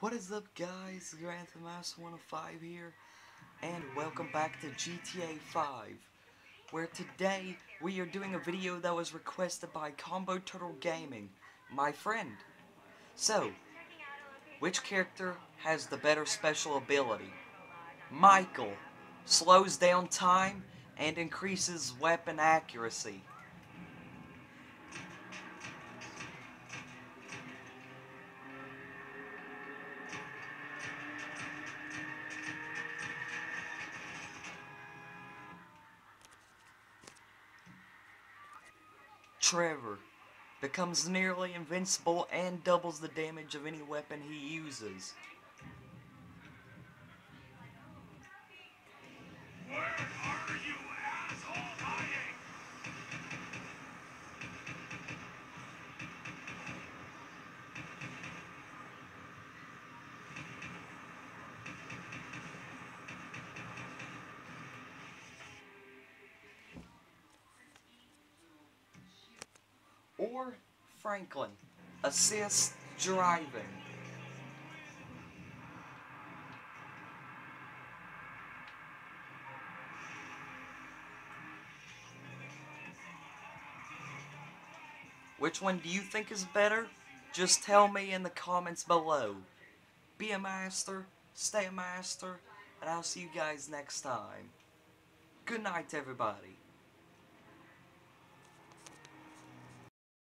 What is up guys, Grand Theft Master 105 here, and welcome back to GTA 5, where today we are doing a video that was requested by Combo Turtle Gaming, my friend. So, which character has the better special ability? Michael slows down time and increases weapon accuracy. Trevor becomes nearly invincible and doubles the damage of any weapon he uses. Or Franklin, assist driving. Which one do you think is better? Just tell me in the comments below. Be a master, stay a master, and I'll see you guys next time. Good night, everybody.